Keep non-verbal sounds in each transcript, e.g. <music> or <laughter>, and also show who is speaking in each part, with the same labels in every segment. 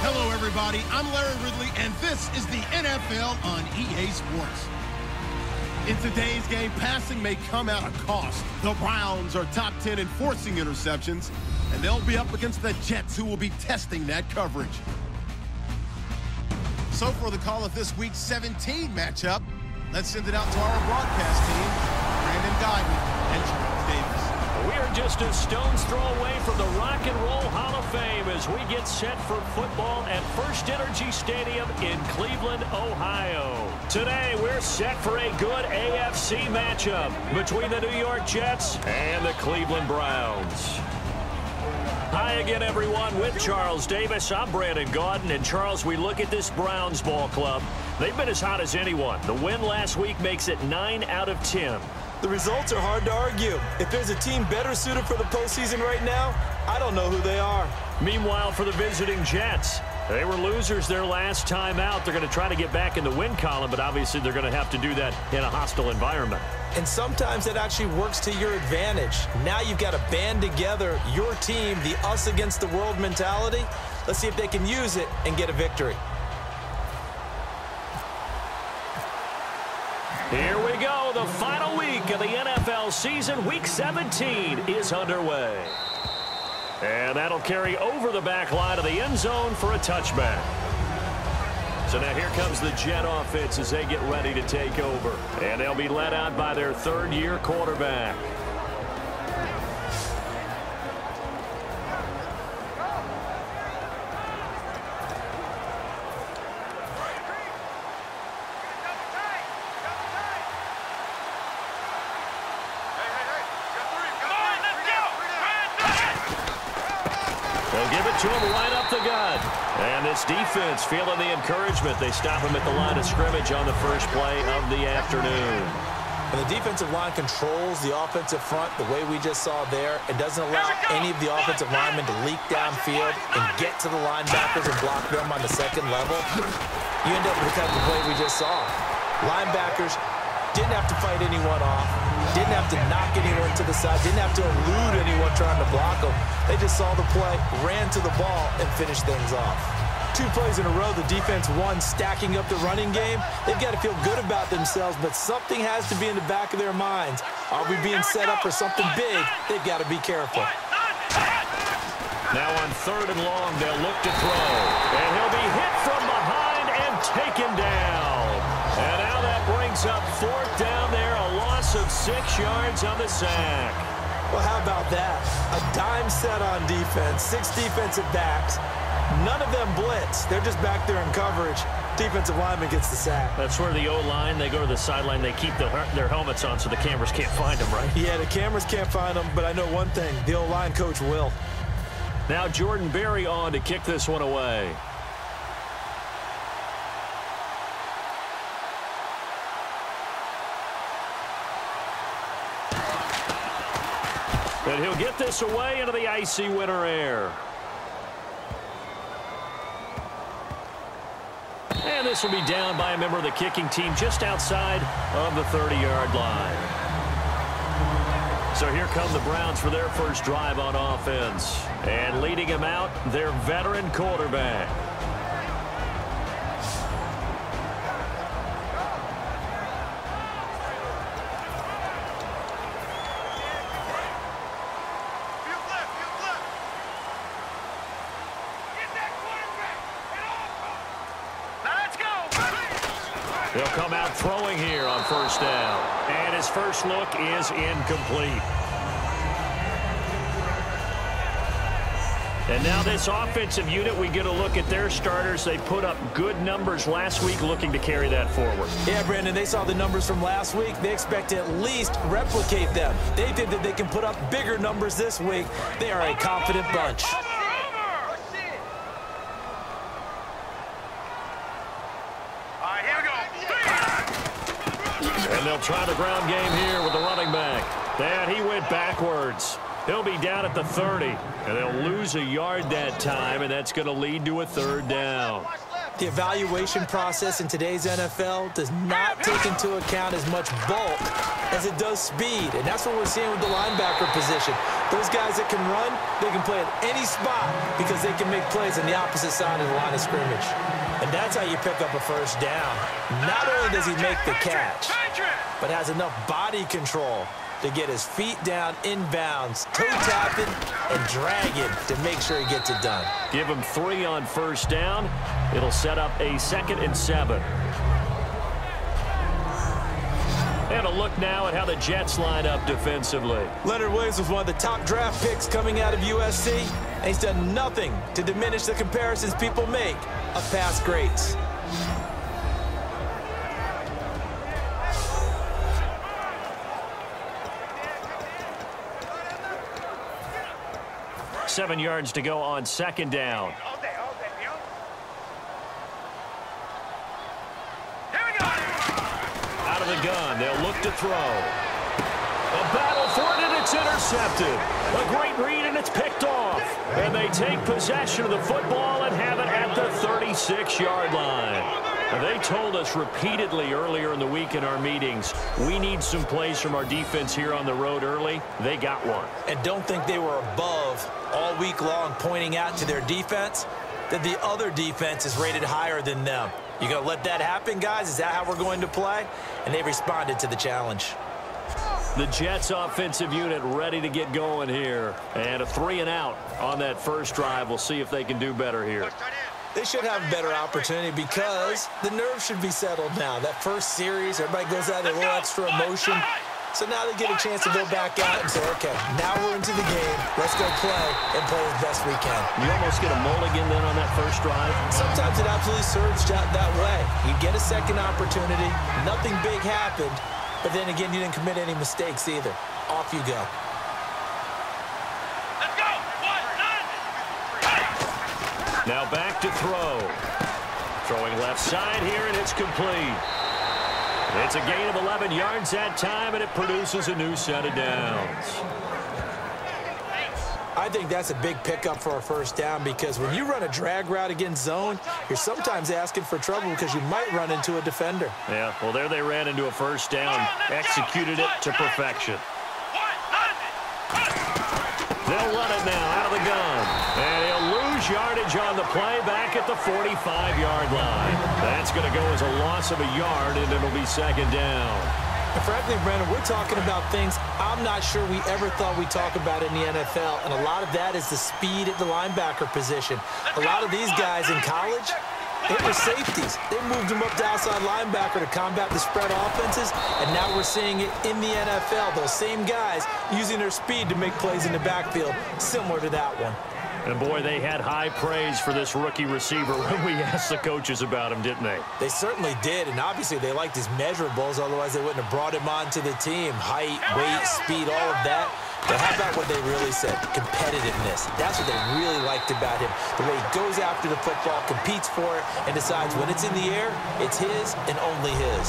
Speaker 1: Hello, everybody. I'm Larry Ridley, and this is the NFL on EA Sports. In today's game, passing may come at a cost. The Browns are top 10 in forcing interceptions, and they'll be up against the Jets, who will be testing that coverage. So for the call of this week's 17 matchup, let's send it out to our broadcast team, Brandon Gaudin and
Speaker 2: are just a stone's throw away from the Rock and Roll Hall of Fame as we get set for football at First Energy Stadium in Cleveland, Ohio. Today, we're set for a good AFC matchup between the New York Jets and the Cleveland Browns. Hi again, everyone, with Charles Davis. I'm Brandon Gaudin, and Charles, we look at this Browns ball club. They've been as hot as anyone. The win last week makes it 9 out of 10.
Speaker 3: The results are hard to argue. If there's a team better suited for the postseason right now, I don't know who they are.
Speaker 2: Meanwhile, for the visiting Jets, they were losers their last time out. They're going to try to get back in the win column, but obviously they're going to have to do that in a hostile environment.
Speaker 3: And sometimes it actually works to your advantage. Now you've got to band together your team, the us against the world mentality. Let's see if they can use it and get a victory.
Speaker 2: Here we go. The final of the NFL season, Week 17, is underway. And that'll carry over the back line of the end zone for a touchback. So now here comes the Jet offense as they get ready to take over. And they'll be led out by their third-year quarterback. Defense feeling the encouragement. They stop him at the line of scrimmage on the first play of the afternoon.
Speaker 3: And the defensive line controls the offensive front the way we just saw there. It doesn't allow any of the offensive linemen to leak downfield and get to the linebackers and block them on the second level. You end up with the type of play we just saw. Linebackers didn't have to fight anyone off, didn't have to knock anyone to the side, didn't have to elude anyone trying to block them. They just saw the play, ran to the ball, and finished things off. Two plays in a row, the defense won, stacking up the running game. They've got to feel good about themselves, but something has to be in the back of their minds. Are we being set up for something big? They've got to be careful.
Speaker 2: Now on third and long, they'll look to throw. And he'll be hit from behind and taken down. And now that brings up fourth down there, a loss of six yards on the sack.
Speaker 3: Well, how about that? A dime set on defense, six defensive backs. None of them blitz. They're just back there in coverage. Defensive lineman gets the sack.
Speaker 2: That's where the O-line, they go to the sideline, they keep the, their helmets on so the cameras can't find them, right?
Speaker 3: Yeah, the cameras can't find them, but I know one thing. The O-line coach will.
Speaker 2: Now Jordan Berry on to kick this one away. And he'll get this away into the icy winter air. And this will be down by a member of the kicking team just outside of the 30-yard line. So here come the Browns for their first drive on offense. And leading them out, their veteran quarterback. He'll come out throwing here on first down. And his first look is incomplete. And now this offensive unit, we get a look at their starters. They put up good numbers last week, looking to carry that forward.
Speaker 3: Yeah, Brandon, they saw the numbers from last week. They expect to at least replicate them. They think that they can put up bigger numbers this week. They are a confident bunch.
Speaker 2: And they'll try the ground game here with the running back. And he went backwards. He'll be down at the 30. And they'll lose a yard that time, and that's going to lead to a third down.
Speaker 3: The evaluation process in today's NFL does not take into account as much bulk as it does speed, and that's what we're seeing with the linebacker position. Those guys that can run, they can play at any spot because they can make plays on the opposite side of the line of scrimmage. And that's how you pick up a first down. Not only does he make the catch, but has enough body control to get his feet down inbounds, toe tapping, and dragging to make sure he gets it done.
Speaker 2: Give him three on first down. It'll set up a second and seven. And a look now at how the Jets line up defensively.
Speaker 3: Leonard Williams was one of the top draft picks coming out of USC, and he's done nothing to diminish the comparisons people make of past greats.
Speaker 2: Seven yards to go on second down. Out of the gun, they'll look to throw. A battle for it, and it's intercepted. A great read, and it's picked off. And they take possession of the football and have it at the 36-yard line. Now, they told us repeatedly earlier in the week in our meetings, we need some plays from our defense here on the road early. They got one.
Speaker 3: And don't think they were above all week long pointing out to their defense that the other defense is rated higher than them. You going to let that happen, guys? Is that how we're going to play? And they responded to the challenge.
Speaker 2: The Jets offensive unit ready to get going here. And a three and out on that first drive. We'll see if they can do better here.
Speaker 3: They should have a better opportunity because the nerves should be settled now. That first series, everybody goes out with a little extra emotion. So now they get a chance to go back out and say, okay, now we're into the game. Let's go play and play as best we can.
Speaker 2: You almost get a mulligan then on that first drive?
Speaker 3: Sometimes it absolutely serves out that way. You get a second opportunity. Nothing big happened. But then again, you didn't commit any mistakes either. Off you go.
Speaker 2: Now back to throw. Throwing left side here, and it's complete. It's a gain of 11 yards that time, and it produces a new set of downs.
Speaker 3: I think that's a big pickup for a first down because when you run a drag route against zone, you're sometimes asking for trouble because you might run into a defender.
Speaker 2: Yeah, well, there they ran into a first down, executed it to perfection. They'll run it now out of the gun. And yardage on the play back at the 45-yard line. That's going to go as a loss of a yard, and it'll be second down.
Speaker 3: And frankly, Brandon, we're talking about things I'm not sure we ever thought we'd talk about in the NFL, and a lot of that is the speed at the linebacker position. A lot of these guys in college, they were safeties. They moved them up to outside linebacker to combat the spread offenses, and now we're seeing it in the NFL. Those same guys using their speed to make plays in the backfield, similar to that one.
Speaker 2: And boy, they had high praise for this rookie receiver <laughs> when we asked the coaches about him, didn't they?
Speaker 3: They certainly did, and obviously they liked his measurables, otherwise they wouldn't have brought him onto the team. Height, weight, speed, all of that. But how about what they really said? Competitiveness. That's what they really liked about him. The way he goes after the football, competes for it, and decides when it's in the air, it's his and only his.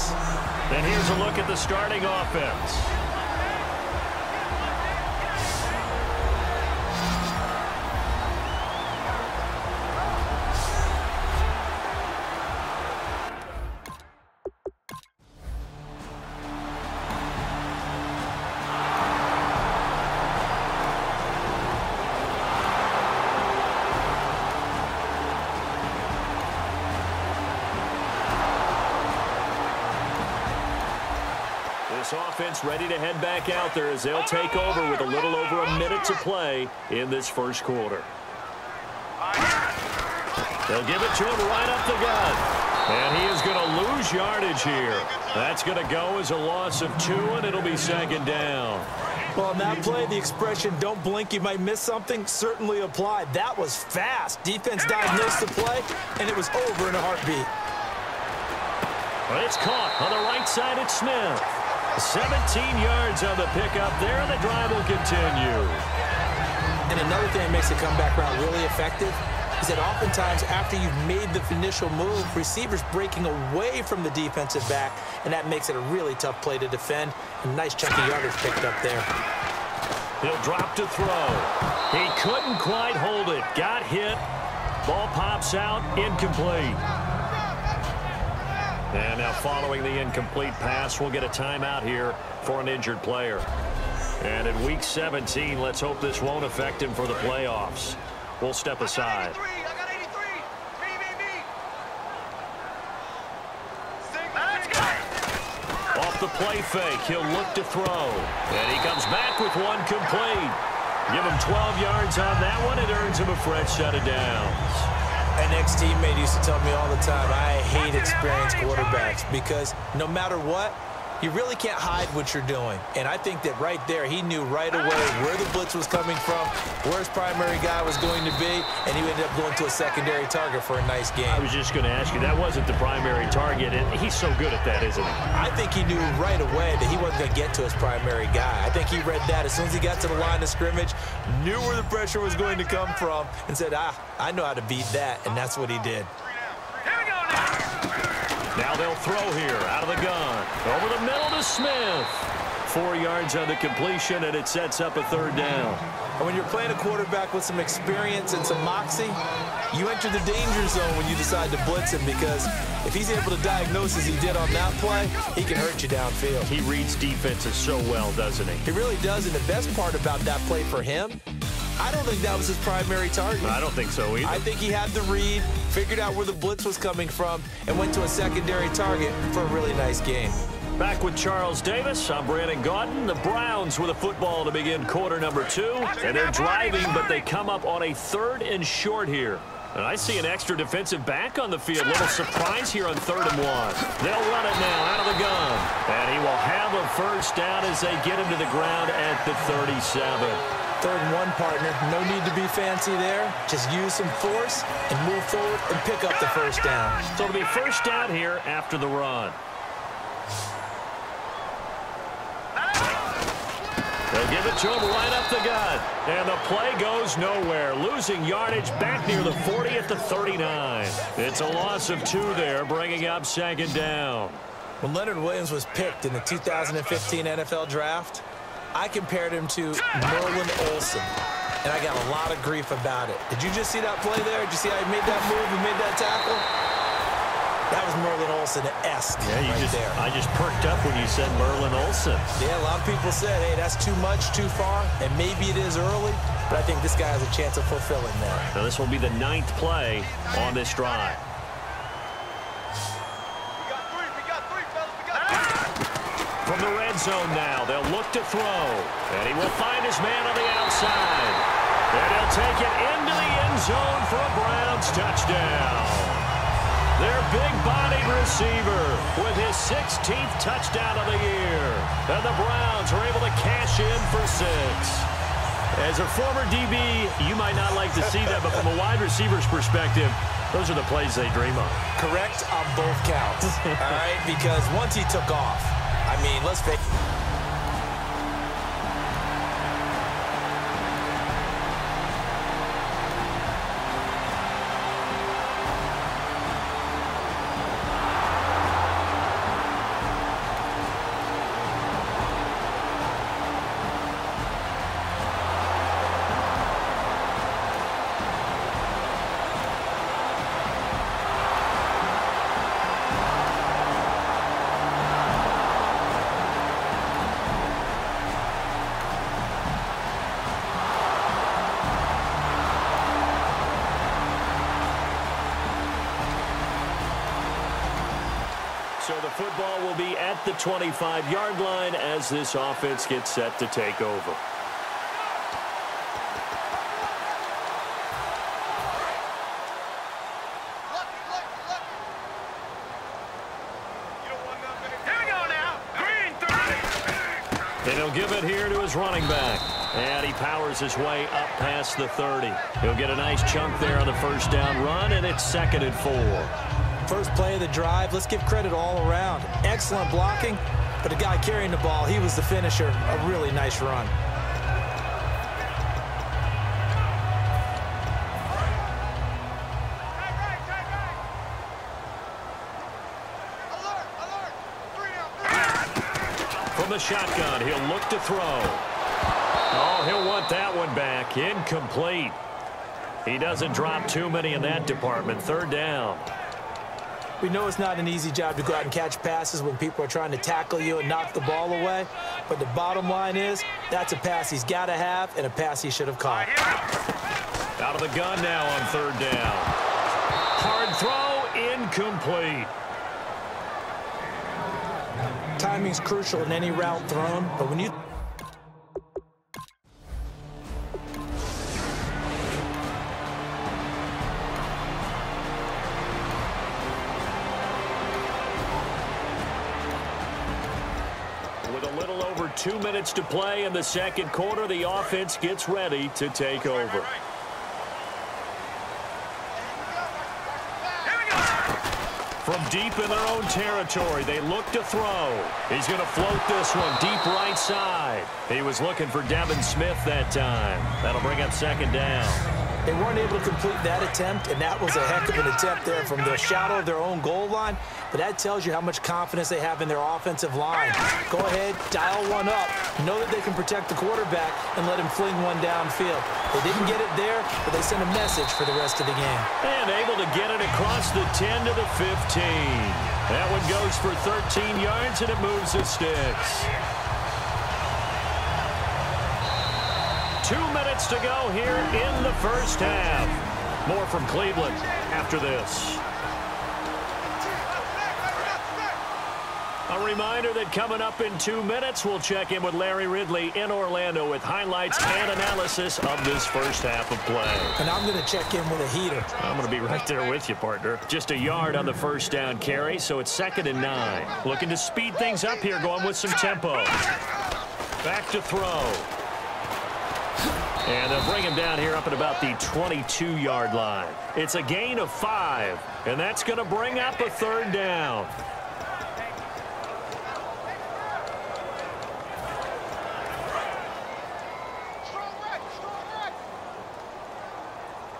Speaker 2: And here's a look at the starting offense. Offense ready to head back out there as they'll take over with a little over a minute to play in this first quarter. They'll give it to him right up the gut. And he is going to lose yardage here. That's going to go as a loss of two, and it'll be second down.
Speaker 3: Well, on that play, the expression, don't blink, you might miss something, certainly applied. That was fast. Defense diagnosed the play, and it was over in a heartbeat.
Speaker 2: Well, it's caught on the right side. It's Smith. 17 yards on the pickup there, and the drive will continue.
Speaker 3: And another thing that makes the comeback route really effective is that oftentimes after you've made the initial move, receivers breaking away from the defensive back, and that makes it a really tough play to defend. A nice chunky yardage picked up there.
Speaker 2: He'll drop to throw. He couldn't quite hold it. Got hit. Ball pops out. Incomplete. And now following the incomplete pass, we'll get a timeout here for an injured player. And in Week 17, let's hope this won't affect him for the playoffs. We'll step aside. Off the play fake, he'll look to throw. And he comes back with one complete. Give him 12 yards on that one. It earns him a fresh set of downs.
Speaker 3: An ex-teammate used to tell me all the time, I hate experienced quarterbacks because no matter what, you really can't hide what you're doing. And I think that right there, he knew right away where the blitz was coming from, where his primary guy was going to be, and he ended up going to a secondary target for a nice game. I
Speaker 2: was just going to ask you, that wasn't the primary target, and he's so good at that, isn't he?
Speaker 3: I think he knew right away that he wasn't going to get to his primary guy. I think he read that as soon as he got to the line of scrimmage, knew where the pressure was going to come from, and said, ah, I know how to beat that, and that's what he did.
Speaker 2: Now they'll throw here out of the gun. Over the middle to Smith. Four yards on the completion, and it sets up a third down.
Speaker 3: And when you're playing a quarterback with some experience and some moxie, you enter the danger zone when you decide to blitz him because if he's able to diagnose as he did on that play, he can hurt you downfield.
Speaker 2: He reads defenses so well, doesn't he?
Speaker 3: He really does, and the best part about that play for him I don't think that was his primary target.
Speaker 2: I don't think so either.
Speaker 3: I think he had the read, figured out where the blitz was coming from, and went to a secondary target for a really nice game.
Speaker 2: Back with Charles Davis, I'm Brandon Gaudin. The Browns with a football to begin quarter number two. And they're driving, but they come up on a third and short here. And I see an extra defensive back on the field. Little surprise here on third and one. They'll run it now out of the gun. And he will have a first down as they get him to the ground at the 37.
Speaker 3: Third and one, partner. No need to be fancy there. Just use some force and move forward and pick up the first down.
Speaker 2: So it'll be first down here after the run. They'll give it to him right up the gut. And the play goes nowhere. Losing yardage back near the 40 at the 39. It's a loss of two there, bringing up second down.
Speaker 3: When Leonard Williams was picked in the 2015 NFL Draft, I compared him to Merlin Olsen, and I got a lot of grief about it. Did you just see that play there? Did you see how he made that move and made that tackle? That was Merlin Olsen-esque
Speaker 2: yeah, you
Speaker 3: right
Speaker 2: just,
Speaker 3: there.
Speaker 2: I just perked up when you said Merlin Olsen.
Speaker 3: Yeah, a lot of people said, hey, that's too much, too far, and maybe it is early, but I think this guy has a chance of fulfilling that.
Speaker 2: Now, this will be the ninth play on this drive. From the red zone now, they'll look to throw. And he will find his man on the outside. And he'll take it into the end zone for a Browns touchdown. Their big-bodied receiver with his 16th touchdown of the year. And the Browns are able to cash in for six. As a former DB, you might not like to see that, but from a wide receiver's perspective, those are the plays they dream of.
Speaker 3: Correct on both counts, all right? Because once he took off, I mean, let's face
Speaker 2: football will be at the 25-yard line as this offense gets set to take over. And he'll give it here to his running back. And he powers his way up past the 30. He'll get a nice chunk there on the first down run, and it's second and four.
Speaker 3: First play of the drive, let's give credit all around. Excellent blocking, but the guy carrying the ball, he was the finisher. A really nice run.
Speaker 2: From the shotgun, he'll look to throw. Oh, he'll want that one back. Incomplete. He doesn't drop too many in that department. Third down.
Speaker 3: We know it's not an easy job to go out and catch passes when people are trying to tackle you and knock the ball away. But the bottom line is that's a pass he's got to have and a pass he should have caught.
Speaker 2: Out of the gun now on third down. Hard throw, incomplete.
Speaker 3: Timing's crucial in any route thrown, but when you
Speaker 2: two minutes to play in the second quarter, the offense gets ready to take over. From deep in their own territory, they look to throw. He's going to float this one deep right side. He was looking for Devin Smith that time. That'll bring up second down.
Speaker 3: They weren't able to complete that attempt, and that was a heck of an attempt there from the shadow of their own goal line. But that tells you how much confidence they have in their offensive line. Go ahead, dial one up. Know that they can protect the quarterback and let him fling one downfield. They didn't get it there, but they sent a message for the rest of the game.
Speaker 2: And able to get it across the 10 to the 15. That one goes for 13 yards, and it moves the sticks. Two minutes to go here in the first half. More from Cleveland after this. A reminder that coming up in two minutes, we'll check in with Larry Ridley in Orlando with highlights and analysis of this first half of play.
Speaker 3: And I'm going to check in with a heater.
Speaker 2: I'm going to be right there with you, partner. Just a yard on the first down carry, so it's second and nine. Looking to speed things up here, going with some tempo. Back to throw. And they'll bring him down here up at about the 22-yard line. It's a gain of five, and that's going to bring up a third down.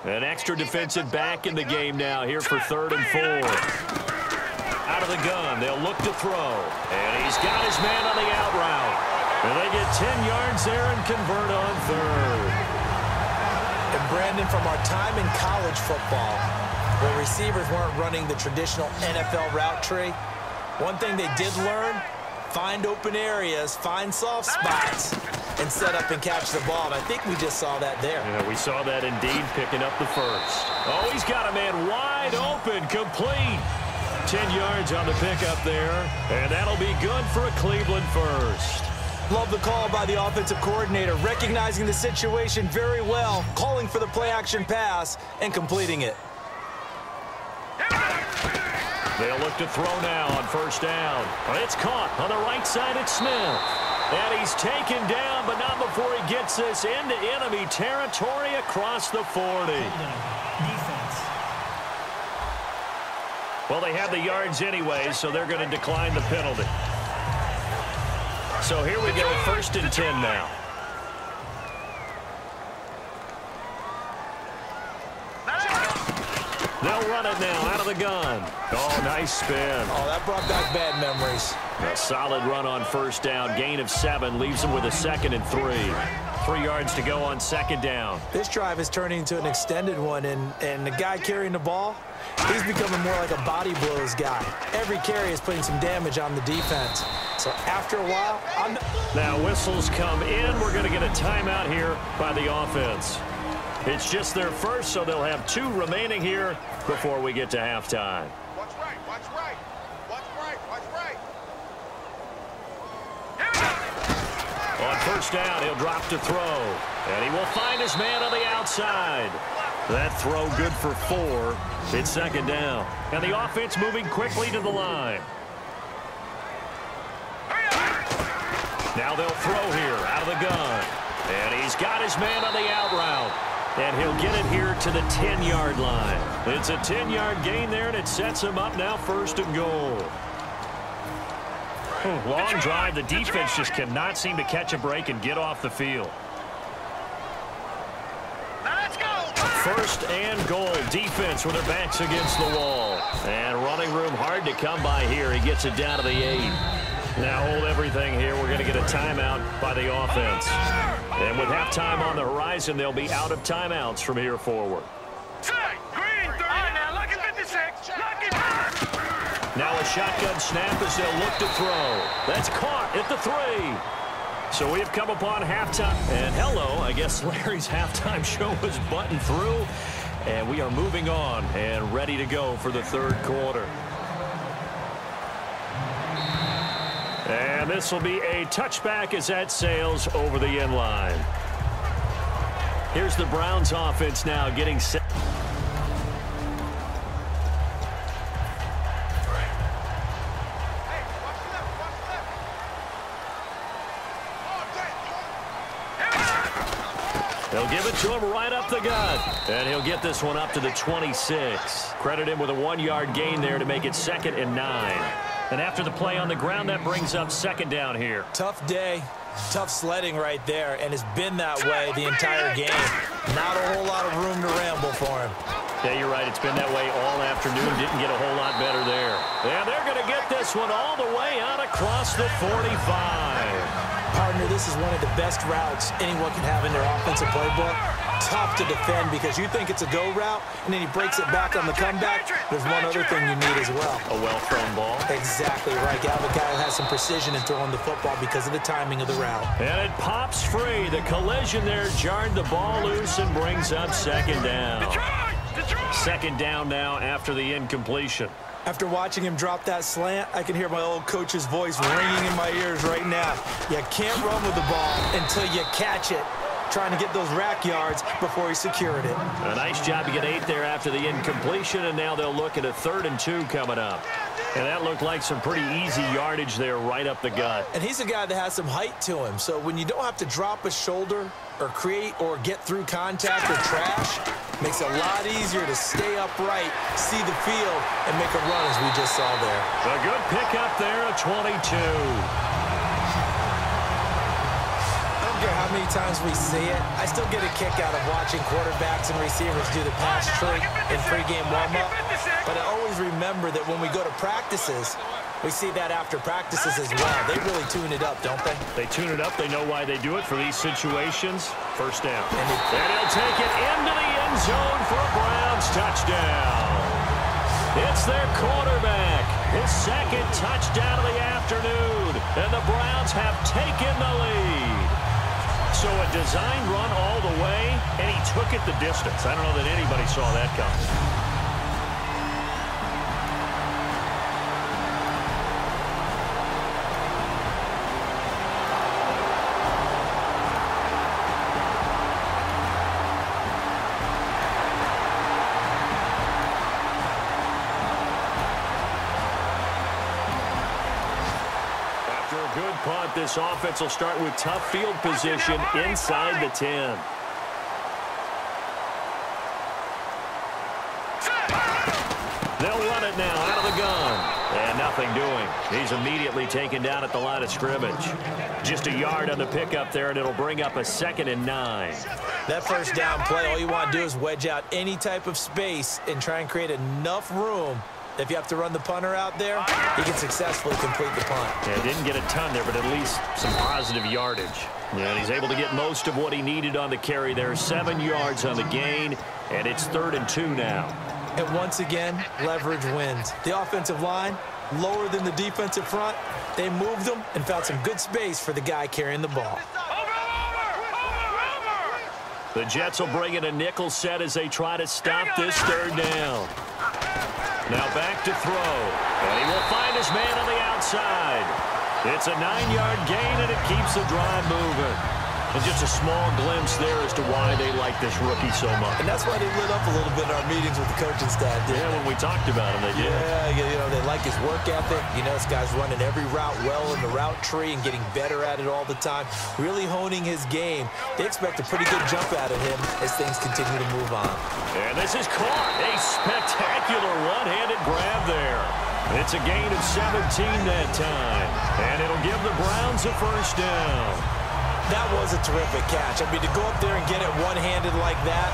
Speaker 2: An extra defensive back in the game now here for third and four. Out of the gun, they'll look to throw. And he's got his man on the out route. And they get 10 yards there and convert on third.
Speaker 3: And Brandon, from our time in college football, where receivers weren't running the traditional NFL route tree, one thing they did learn, find open areas, find soft spots, and set up and catch the ball. And I think we just saw that there.
Speaker 2: Yeah, we saw that indeed picking up the first. Oh, he's got a man wide open, complete. 10 yards on the pickup there, and that'll be good for a Cleveland first.
Speaker 3: Love the call by the offensive coordinator, recognizing the situation very well, calling for the play-action pass, and completing it.
Speaker 2: They'll look to throw now on first down. But it's caught on the right side. It's Smith. And he's taken down, but not before he gets this into enemy territory across the 40. Well, they have the yards anyway, so they're going to decline the penalty. So here we go, first and 10 now. They'll run it now out of the gun. Oh, nice spin.
Speaker 3: Oh, that brought back bad memories.
Speaker 2: A solid run on first down. Gain of seven leaves them with a second and three. Three yards to go on second down.
Speaker 3: This drive is turning into an extended one, and, and the guy carrying the ball, he's becoming more like a body blows guy. Every carry is putting some damage on the defense. So after a while, I'm...
Speaker 2: Now whistles come in. We're going to get a timeout here by the offense. It's just their first, so they'll have two remaining here before we get to halftime.
Speaker 4: Watch right, watch right. Watch right, watch right.
Speaker 2: On first down, he'll drop to throw. And he will find his man on the outside. That throw good for four. It's second down. And the offense moving quickly to the line. Now they'll throw here out of the gun. And he's got his man on the out route. And he'll get it here to the 10-yard line. It's a 10-yard gain there, and it sets him up now first and goal. Hmm, long drive. The defense just cannot seem to catch a break and get off the field. First and goal. Defense with their backs against the wall. And running room hard to come by here. He gets it down to the eight. Now hold everything here. We're going to get a timeout by the offense. And with halftime on the horizon, they'll be out of timeouts from here forward.
Speaker 4: Now look at 56. Look at
Speaker 2: shotgun snap as they'll look to throw. That's caught at the three. So we have come upon halftime. And hello, I guess <laughs> Larry's halftime show was buttoned through. And we are moving on and ready to go for the third quarter. And this will be a touchback as that sails over the end line. Here's the Browns offense now getting set. They'll give it to him right up the gut. And he'll get this one up to the 26. Credit him with a one-yard gain there to make it second and nine. And after the play on the ground, that brings up second down here.
Speaker 3: Tough day, tough sledding right there, and it's been that way the entire game. Not a whole lot of room to ramble for him.
Speaker 2: Yeah, you're right. It's been that way all afternoon. Didn't get a whole lot better there. Yeah, they're going to get this one all the way out across the 45.
Speaker 3: Partner, this is one of the best routes anyone can have in their offensive playbook. Tough to defend because you think it's a go route, and then he breaks it back on the comeback. There's one other thing you need as well.
Speaker 2: A well-thrown ball.
Speaker 3: Exactly right. Galvin Kyle has some precision in throwing the football because of the timing of the route.
Speaker 2: And it pops free. The collision there jarred the ball loose and brings up second down. Second down now after the incompletion.
Speaker 3: After watching him drop that slant, I can hear my old coach's voice ringing in my ears right now. You can't run with the ball until you catch it. Trying to get those rack yards before he secured it.
Speaker 2: A nice job to get eight there after the incompletion, and now they'll look at a third and two coming up. And that looked like some pretty easy yardage there right up the gut.
Speaker 3: And he's a guy that has some height to him, so when you don't have to drop a shoulder or create or get through contact or trash, makes it a lot easier to stay upright, see the field, and make a run as we just saw there.
Speaker 2: A good pickup there at 22
Speaker 3: many times we see it. I still get a kick out of watching quarterbacks and receivers do the pass trick in pregame warm-up. But I always remember that when we go to practices, we see that after practices as well. They really tune it up, don't they?
Speaker 2: They tune it up. They know why they do it for these situations. First down. And, and he'll take it into the end zone for a Browns touchdown. It's their quarterback. His second touchdown of the afternoon. And the Browns have taken the lead. So a design run all the way, and he took it the distance. I don't know that anybody saw that coming. This offense will start with tough field position inside the 10. They'll run it now out of the gun. And nothing doing. He's immediately taken down at the line of scrimmage. Just a yard on the pickup there, and it'll bring up a second and nine.
Speaker 3: That first down play, all you want to do is wedge out any type of space and try and create enough room if you have to run the punter out there, he can successfully complete the punt.
Speaker 2: Yeah, didn't get a ton there, but at least some positive yardage. Yeah, and he's able to get most of what he needed on the carry there. Seven yards on the gain, and it's third and two now.
Speaker 3: And once again, leverage wins. The offensive line, lower than the defensive front, they moved them and found some good space for the guy carrying the ball.
Speaker 2: The Jets will bring in a nickel set as they try to stop this third down. Now back to throw. And he will find his man on the outside. It's a nine-yard gain, and it keeps the drive moving. And just a small glimpse there as to why they like this rookie so much.
Speaker 3: And that's why they lit up a little bit in our meetings with the coaching staff.
Speaker 2: Yeah, when we talked about him, they did.
Speaker 3: Yeah, you know, they like his work ethic. You know, this guy's running every route well in the route tree and getting better at it all the time. Really honing his game. They expect a pretty good jump out of him as things continue to move on.
Speaker 2: And this is caught. A spectacular one-handed grab there. It's a gain of 17 that time. And it'll give the Browns a first down.
Speaker 3: That was a terrific catch. I mean, to go up there and get it one-handed like that,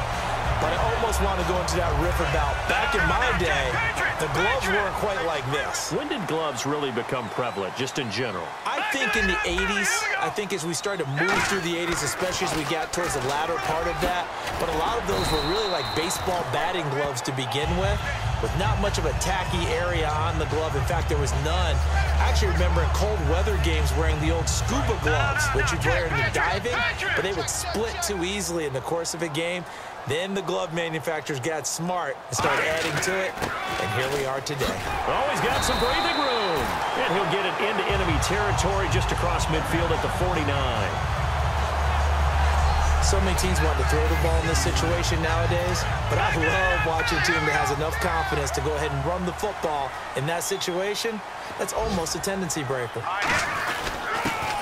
Speaker 3: but I almost want to go into that riff about back in my day, the gloves weren't quite like this.
Speaker 2: When did gloves really become prevalent, just in general?
Speaker 3: I think in the 80s, I think as we started to move through the 80s, especially as we got towards the latter part of that, but a lot of those were really like baseball batting gloves to begin with, with not much of a tacky area on the glove. In fact, there was none. I actually remember in cold weather games wearing the old scuba gloves, which you'd wear in the diving, but they would split too easily in the course of a game. Then the glove manufacturers got smart and started adding to it, and here we are today.
Speaker 2: Oh, he's got some breathing. And he'll get it into enemy territory just across midfield at the 49.
Speaker 3: So many teams want to throw the ball in this situation nowadays, but I love watching a team that has enough confidence to go ahead and run the football in that situation. That's almost a tendency breaker.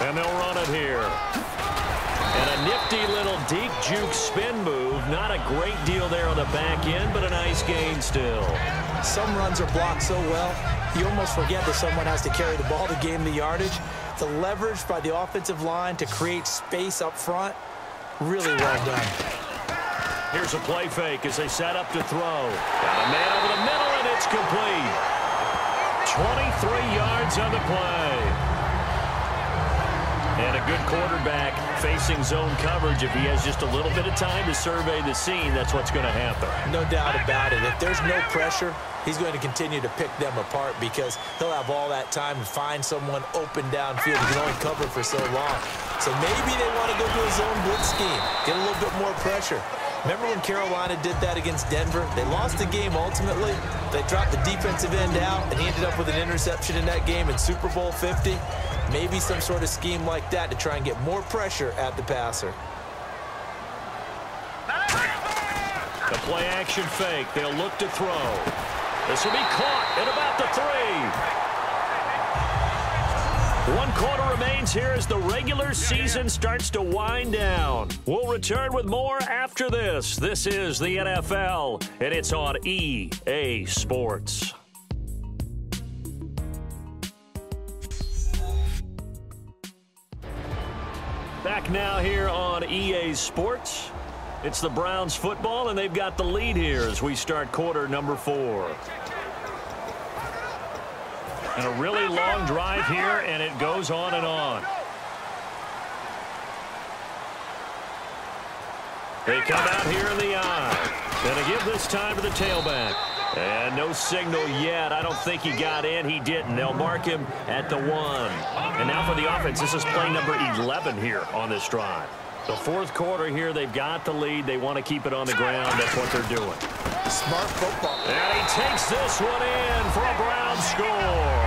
Speaker 2: And they'll run it here. And a nifty little deep juke spin move. Not a great deal there on the back end, but a nice gain still.
Speaker 3: Some runs are blocked so well, you almost forget that someone has to carry the ball to gain the yardage. The leverage by the offensive line to create space up front, really well done.
Speaker 2: Here's a play fake as they set up to throw. Got a man over the middle, and it's complete. 23 yards on the play. And a good quarterback facing zone coverage. If he has just a little bit of time to survey the scene, that's what's going to happen.
Speaker 3: No doubt about it. If there's no pressure, he's going to continue to pick them apart because he'll have all that time to find someone open downfield. He can only cover for so long. So maybe they want to go to a zone blitz scheme, get a little bit more pressure. Remember when Carolina did that against Denver? They lost the game ultimately. They dropped the defensive end out, and he ended up with an interception in that game in Super Bowl 50. Maybe some sort of scheme like that to try and get more pressure at the passer.
Speaker 2: The play action fake. They'll look to throw. This will be caught at about the three. One quarter remains here as the regular season starts to wind down. We'll return with more after this. This is the NFL, and it's on EA Sports. Back now here on EA Sports. It's the Browns football, and they've got the lead here as we start quarter number four. And a really long drive here, and it goes on and on. They come out here in the eye. Going to give this time to the tailback. And no signal yet. I don't think he got in. He didn't. They'll mark him at the one. And now for the offense. This is play number 11 here on this drive. The fourth quarter here, they've got the lead. They want to keep it on the ground. That's what they're doing.
Speaker 3: Smart football.
Speaker 2: And he takes this one in for a Brown score.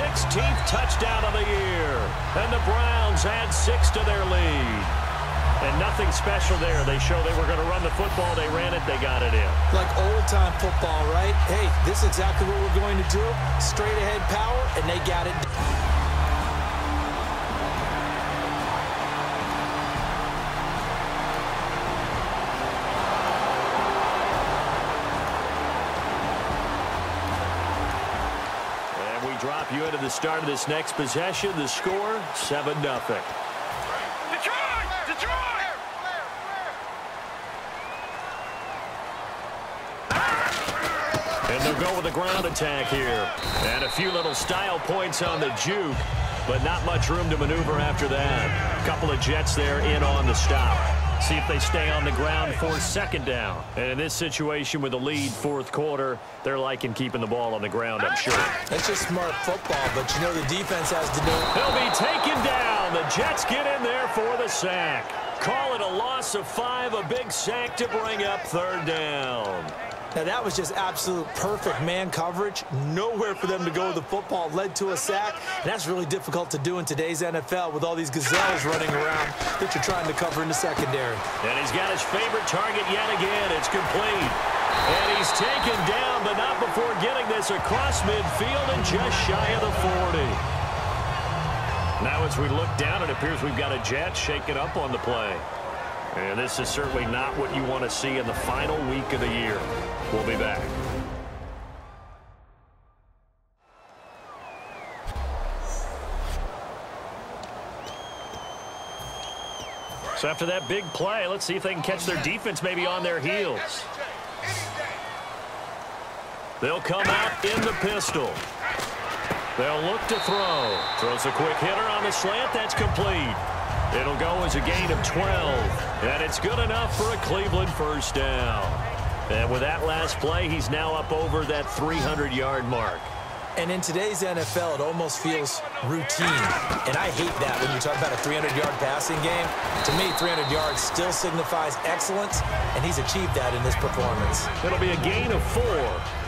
Speaker 2: 16th touchdown of the year. And the Browns add six to their lead. And nothing special there. They show they were going to run the football. They ran it. They got it in.
Speaker 3: Like old-time football, right? Hey, this is exactly what we're going to do. Straight ahead power, and they got it.
Speaker 2: And we drop you into the start of this next possession. The score, 7-0.
Speaker 4: Detroit! Detroit!
Speaker 2: And they'll go with a ground attack here. And a few little style points on the juke, but not much room to maneuver after that. A couple of Jets there in on the stop. See if they stay on the ground for second down. And in this situation with the lead fourth quarter, they're liking keeping the ball on the ground, I'm sure.
Speaker 3: That's just smart football, but you know the defense has to do it.
Speaker 2: He'll be taken down. The Jets get in there for the sack. Call it a loss of five, a big sack to bring up third down.
Speaker 3: Now, that was just absolute perfect man coverage. Nowhere for them to go with the football. Led to a sack. And that's really difficult to do in today's NFL with all these gazelles running around that you're trying to cover in the secondary.
Speaker 2: And he's got his favorite target yet again. It's complete. And he's taken down, but not before getting this across midfield and just shy of the 40. Now as we look down, it appears we've got a Jet shaking up on the play. And this is certainly not what you want to see in the final week of the year. We'll be back. So after that big play, let's see if they can catch their defense maybe on their heels. They'll come out in the pistol. They'll look to throw. Throws a quick hitter on the slant. That's complete. It'll go as a gain of 12. And it's good enough for a Cleveland first down. And with that last play, he's now up over that 300-yard mark.
Speaker 3: And in today's NFL, it almost feels routine. And I hate that when you talk about a 300-yard passing game. To me, 300 yards still signifies excellence, and he's achieved that in this performance.
Speaker 2: It'll be a gain of four,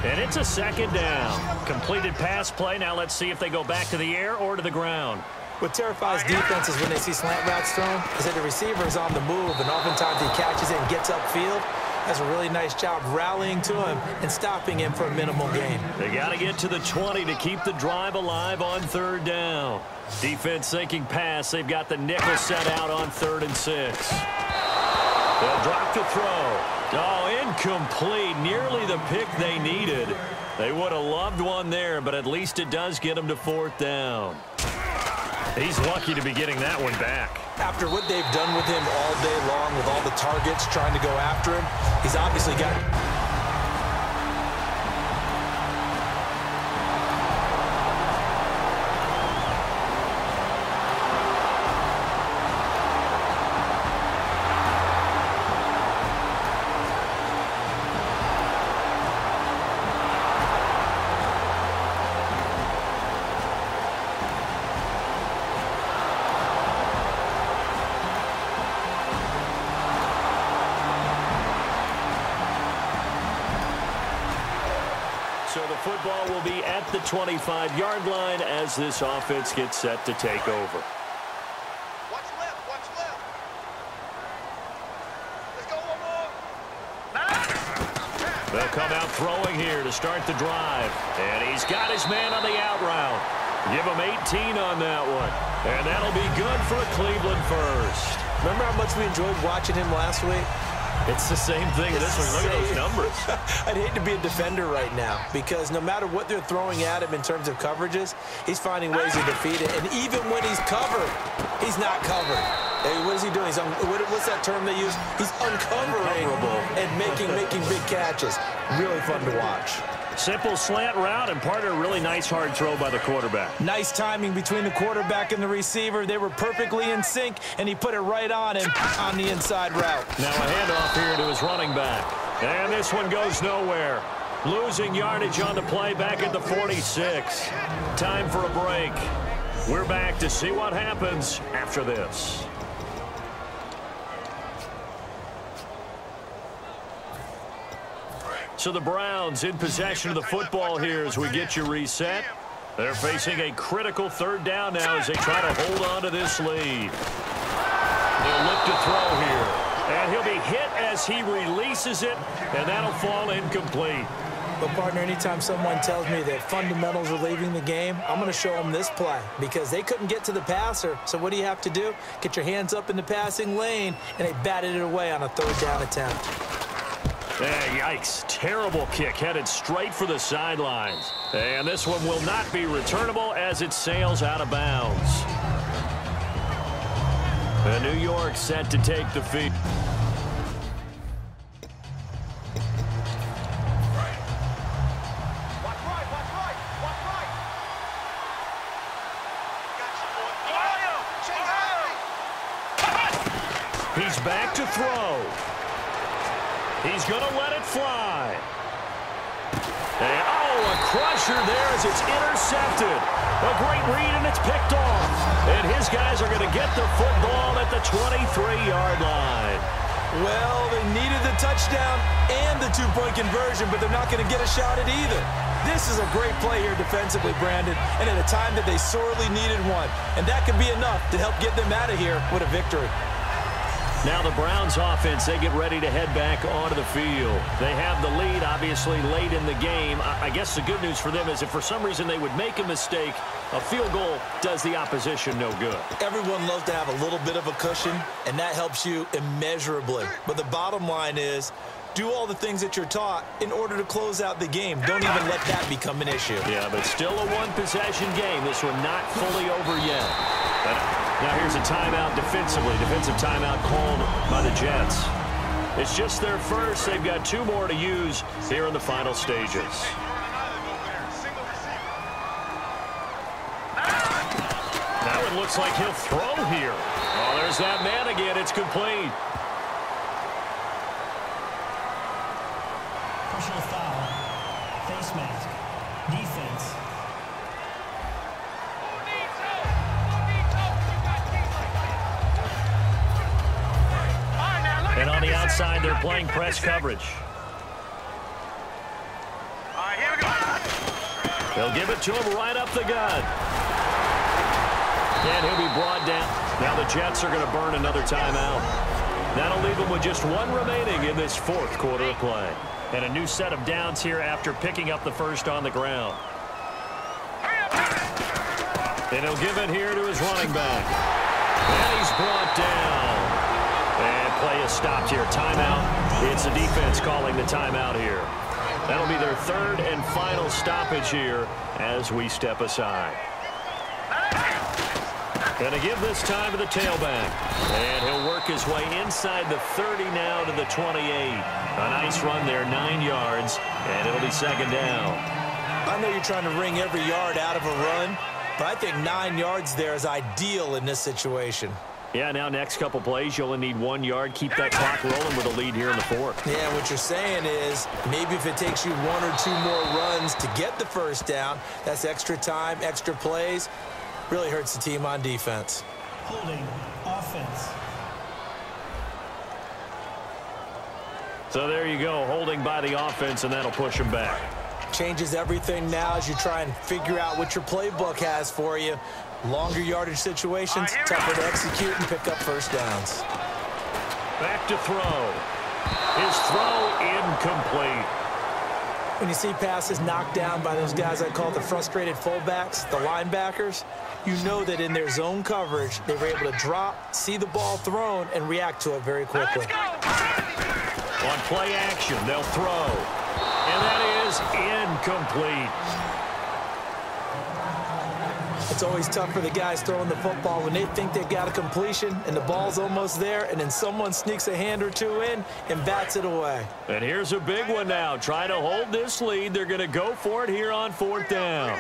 Speaker 2: and it's a second down. Completed pass play. Now let's see if they go back to the air or to the ground.
Speaker 3: What terrifies defenses when they see slant routes thrown is that the receiver is on the move, and oftentimes he catches it and gets upfield. Does a really nice job rallying to him and stopping him for a minimal gain.
Speaker 2: They got to get to the 20 to keep the drive alive on third down. Defense thinking pass. They've got the nickel set out on third and six. They'll drop the throw. Oh, incomplete. Nearly the pick they needed. They would have loved one there, but at least it does get them to fourth down. He's lucky to be getting that one back.
Speaker 3: After what they've done with him all day long with all the targets trying to go after him, he's obviously got
Speaker 2: football will be at the 25-yard line as this offense gets set to take over.
Speaker 4: Watch left, watch left. Let's go one more.
Speaker 2: They'll come out throwing here to start the drive. And he's got his man on the out route. Give him 18 on that one. And that'll be good for a Cleveland first.
Speaker 3: Remember how much we enjoyed watching him last week?
Speaker 2: It's the same thing this week. Look at those numbers. <laughs>
Speaker 3: I'd hate to be a defender right now because no matter what they're throwing at him in terms of coverages, he's finding ways to defeat it. And even when he's covered, he's not covered. Hey, what is he doing? He's un what's that term they use? He's uncovering and making making big catches. Really fun to watch.
Speaker 2: Simple slant route and part of a really nice hard throw by the quarterback.
Speaker 3: Nice timing between the quarterback and the receiver. They were perfectly in sync, and he put it right on him on the inside route.
Speaker 2: Now a handoff here to his running back. And this one goes nowhere. Losing yardage on the play back at the 46. Time for a break. We're back to see what happens after this. So the Browns in possession of the football here as we get you reset. They're facing a critical third down now as they try to hold on to this lead. They'll look to throw here. And he'll be hit as he releases it, and that'll fall incomplete.
Speaker 3: But, partner, anytime someone tells me that fundamentals are leaving the game, I'm going to show them this play because they couldn't get to the passer. So what do you have to do? Get your hands up in the passing lane, and they batted it away on a third down attempt.
Speaker 2: Yeah, yikes. Terrible kick headed straight for the sidelines. And this one will not be returnable as it sails out of bounds. The New York set to take the feed. He's going to let it fly. And, oh, a crusher there as it's intercepted. A great read, and it's picked off. And his guys are going to get the football at the 23-yard line.
Speaker 3: Well, they needed the touchdown and the two-point conversion, but they're not going to get a shot at either. This is a great play here defensively, Brandon, and at a time that they sorely needed one. And that could be enough to help get them out of here with a victory.
Speaker 2: Now the Browns offense, they get ready to head back onto the field. They have the lead, obviously, late in the game. I guess the good news for them is if for some reason they would make a mistake, a field goal does the opposition no good.
Speaker 3: Everyone loves to have a little bit of a cushion, and that helps you immeasurably. But the bottom line is, do all the things that you're taught in order to close out the game. Don't even let that become an issue.
Speaker 2: Yeah, but still a one-possession game. This one not fully over yet. But now here's a timeout defensively. Defensive timeout called by the Jets. It's just their first. They've got two more to use here in the final stages. Now it looks like he'll throw here. Oh, there's that man again. It's complete.
Speaker 5: Personal foul. Face mask.
Speaker 2: On the outside, they're playing press coverage.
Speaker 4: All right, here we go.
Speaker 2: They'll give it to him right up the gut. And he'll be brought down. Now the Jets are going to burn another timeout. That'll leave them with just one remaining in this fourth quarter of play. And a new set of downs here after picking up the first on the ground. And he'll give it here to his running back. And he's brought down. Play is stopped here. Timeout. It's the defense calling the timeout here. That'll be their third and final stoppage here as we step aside. Going to give this time to the tailback. And he'll work his way inside the 30 now to the 28. A nice run there, nine yards, and it'll be second down.
Speaker 3: I know you're trying to wring every yard out of a run, but I think nine yards there is ideal in this situation.
Speaker 2: Yeah, now next couple plays, you only need one yard. Keep that clock rolling with a lead here in the fourth.
Speaker 3: Yeah, what you're saying is maybe if it takes you one or two more runs to get the first down, that's extra time, extra plays, really hurts the team on defense.
Speaker 5: Holding. Offense.
Speaker 2: So there you go, holding by the offense, and that'll push them back.
Speaker 3: Changes everything now as you try and figure out what your playbook has for you. Longer yardage situations, tougher to execute and pick up first downs.
Speaker 2: Back to throw. His throw incomplete.
Speaker 3: When you see passes knocked down by those guys I call the frustrated fullbacks, the linebackers, you know that in their zone coverage, they were able to drop, see the ball thrown, and react to it very quickly.
Speaker 2: On play action, they'll throw. And that is incomplete.
Speaker 3: It's always tough for the guys throwing the football when they think they've got a completion and the ball's almost there, and then someone sneaks a hand or two in and bats it away.
Speaker 2: And here's a big one now. Trying to hold this lead. They're going to go for it here on fourth down.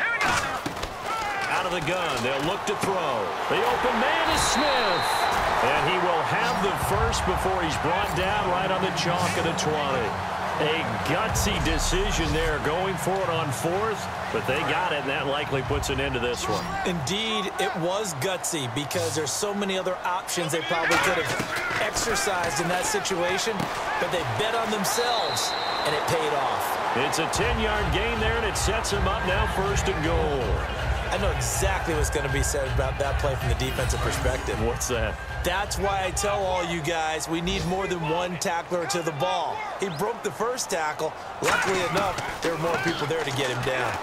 Speaker 2: Out of the gun. They'll look to throw. The open man is Smith. And he will have the first before he's brought down right on the chalk of the 20. A gutsy decision there going for it on fourth, but they got it, and that likely puts an end to this one.
Speaker 3: Indeed, it was gutsy because there's so many other options they probably could have exercised in that situation, but they bet on themselves, and it paid off.
Speaker 2: It's a 10-yard gain there, and it sets him up now first and goal.
Speaker 3: I know exactly what's going to be said about that play from the defensive perspective.
Speaker 2: What's that?
Speaker 3: That's why I tell all you guys we need more than one tackler to the ball. He broke the first tackle. Luckily enough, there were more people there to get him down.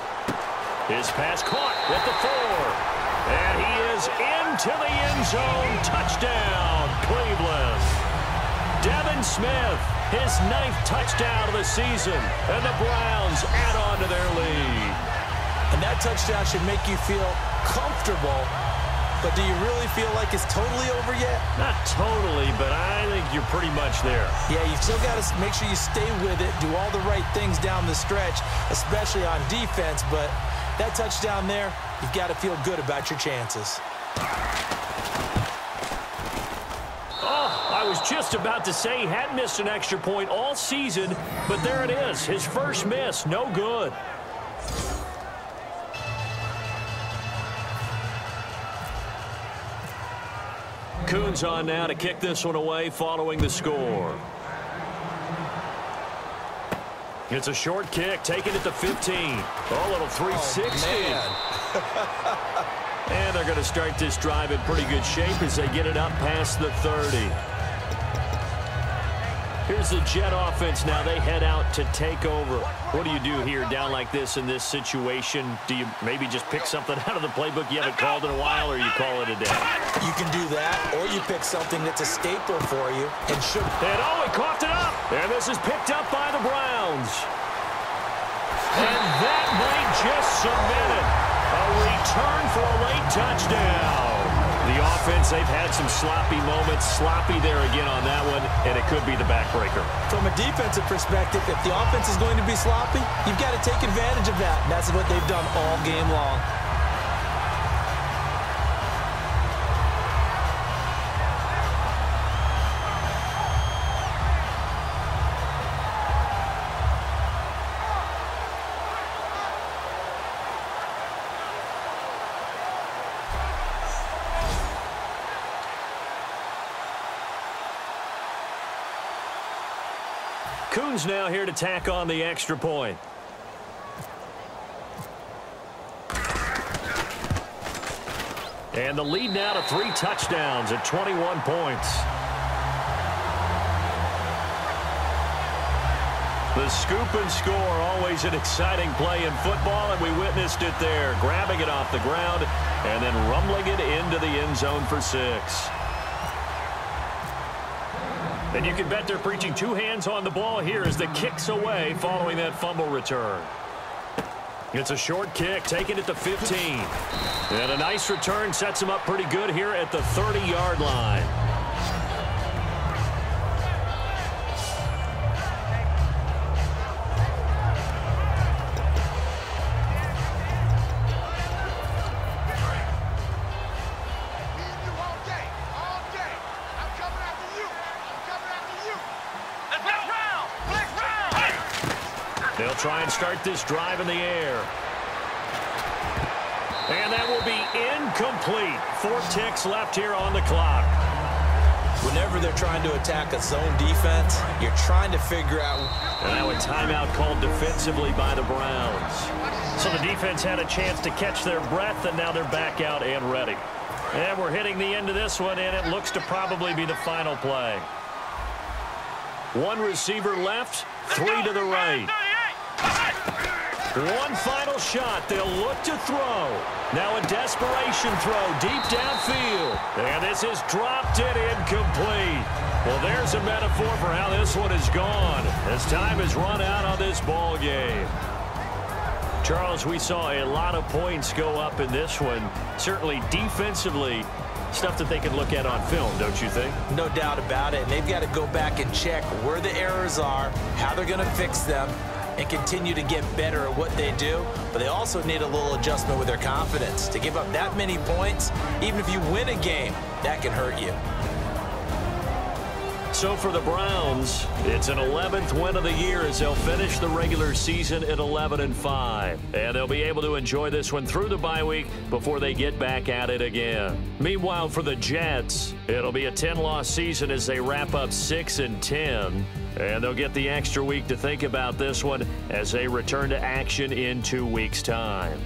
Speaker 2: His pass caught at the four. And he is into the end zone. Touchdown, Cleveland. Devin Smith, his ninth touchdown of the season. And the Browns add on to their lead.
Speaker 3: And that touchdown should make you feel comfortable but do you really feel like it's totally over yet?
Speaker 2: Not totally, but I think you're pretty much there.
Speaker 3: Yeah, you've still got to make sure you stay with it, do all the right things down the stretch, especially on defense. But that touchdown there, you've got to feel good about your chances.
Speaker 2: Oh, I was just about to say he had missed an extra point all season, but there it is. His first miss, no good. Coons on now to kick this one away following the score. It's a short kick, taken at the 15. Oh, little 360.
Speaker 3: Oh, <laughs>
Speaker 2: and they're going to start this drive in pretty good shape as they get it up past the 30. Here's the Jet offense now. They head out to take over. What do you do here down like this in this situation? Do you maybe just pick something <laughs> out of the playbook you haven't called in a while, or you call it a day?
Speaker 3: You can do that, or you pick something that's a staple for you and should.
Speaker 2: And oh, he coughed it up. And this is picked up by the Browns. And that might just submit it. A return for a late touchdown. The offense, they've had some sloppy moments. Sloppy there again on that one, and it could be the backbreaker.
Speaker 3: From a defensive perspective, if the offense is going to be sloppy, you've got to take advantage of that. That's what they've done all game long.
Speaker 2: Now here to tack on the extra point. And the lead now to three touchdowns at 21 points. The scoop and score, always an exciting play in football, and we witnessed it there, grabbing it off the ground and then rumbling it into the end zone for six. And you can bet they're preaching two hands on the ball here as the kicks away following that fumble return. It's a short kick, taken it to 15. And a nice return sets him up pretty good here at the 30-yard line. Try this drive in the air. And that will be incomplete. Four ticks left here on the clock.
Speaker 3: Whenever they're trying to attack a zone defense, you're trying to figure out...
Speaker 2: And now a timeout called defensively by the Browns. So the defense had a chance to catch their breath, and now they're back out and ready. And we're hitting the end of this one, and it looks to probably be the final play. One receiver left, three to the right. One final shot. They'll look to throw. Now a desperation throw deep downfield. And this is dropped it incomplete. Well, there's a metaphor for how this one is gone as time has run out on this ball game. Charles, we saw a lot of points go up in this one. Certainly defensively, stuff that they can look at on film, don't you think?
Speaker 3: No doubt about it. And they've got to go back and check where the errors are, how they're going to fix them, and continue to get better at what they do. But they also need a little adjustment with their confidence. To give up that many points, even if you win a game, that can hurt you.
Speaker 2: So for the Browns, it's an 11th win of the year as they'll finish the regular season at 11 and 5. And they'll be able to enjoy this one through the bye week before they get back at it again. Meanwhile, for the Jets, it'll be a 10-loss season as they wrap up 6 and 10. And they'll get the extra week to think about this one as they return to action in two weeks' time.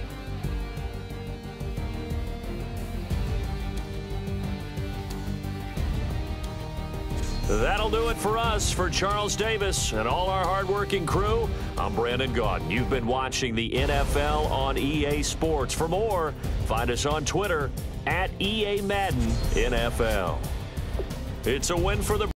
Speaker 2: That'll do it for us. For Charles Davis and all our hardworking crew, I'm Brandon Gaudin. You've been watching the NFL on EA Sports. For more, find us on Twitter at EA Madden NFL. It's a win for the